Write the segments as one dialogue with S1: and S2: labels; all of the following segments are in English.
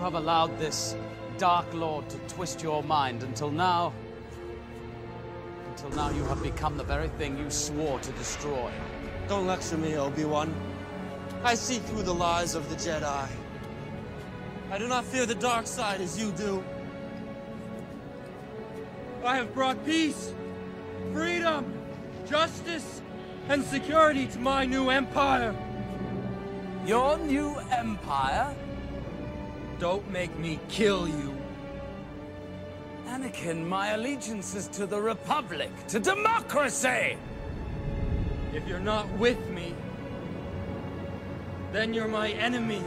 S1: have allowed this Dark Lord to twist your mind until now. Until now, you have become the very thing you swore to destroy.
S2: Don't lecture me, Obi-Wan. I see through the lies of the Jedi. I do not fear the dark side as you do. I have brought peace, freedom, justice, and security to my new empire.
S1: Your new empire?
S2: Don't make me kill you.
S1: Anakin, my allegiance is to the Republic, to democracy!
S2: If you're not with me, then you're my enemy.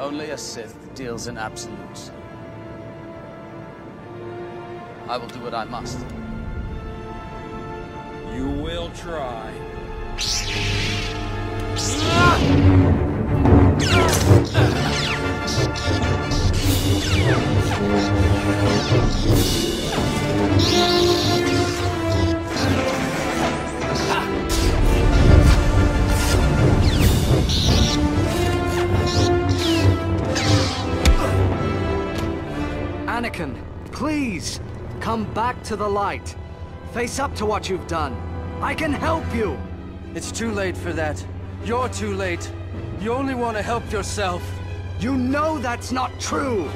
S1: Only a Sith deals in absolutes. I will do what I must.
S2: You will try.
S3: Anakin, please, come back to the light. Face up to what you've done. I can help you!
S2: It's too late for that. You're too late. You only want to help yourself.
S3: You know that's not true!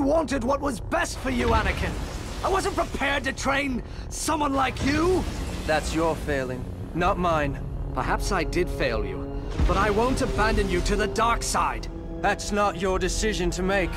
S3: Wanted what was best for you, Anakin. I wasn't prepared to train someone like you.
S2: That's your failing, not mine.
S3: Perhaps I did fail you, but I won't abandon you to the dark side.
S2: That's not your decision to make.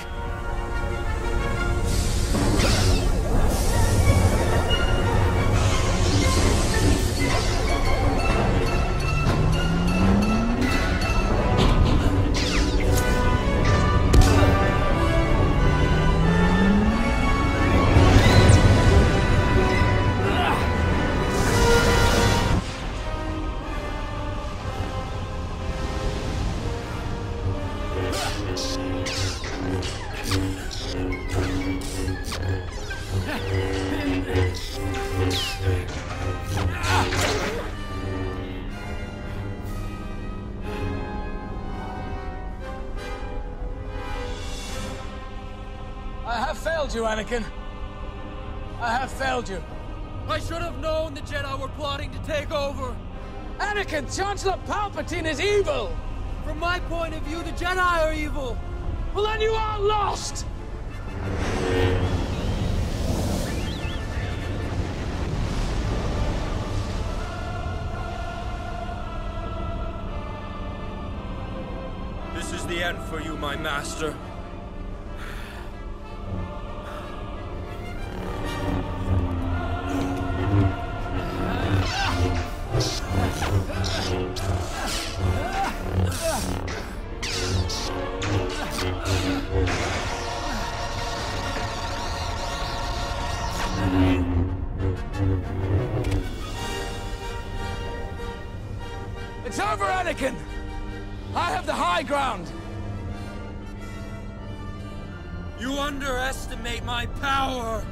S1: I have failed you, Anakin. I have failed you.
S2: I should have known the Jedi were plotting to take over.
S1: Anakin, Chancellor Palpatine is evil!
S2: From my point of view, the Jedi are evil.
S1: Well, then you are lost!
S2: is the end for you, my master.
S1: It's over, Anakin! I have the high ground!
S2: You underestimate my power!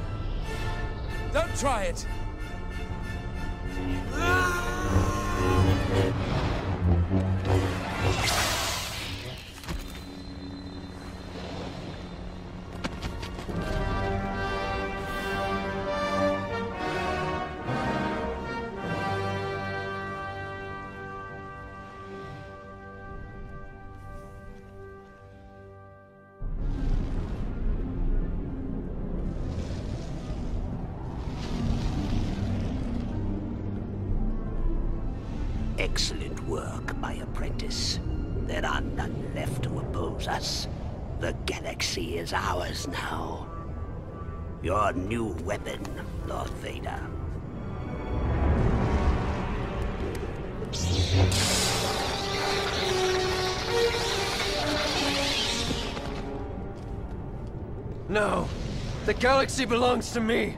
S1: Don't try it! Ah!
S4: Excellent work, my apprentice. There are none left to oppose us. The galaxy is ours now. Your new weapon, Lord Vader.
S2: No. The galaxy belongs to me.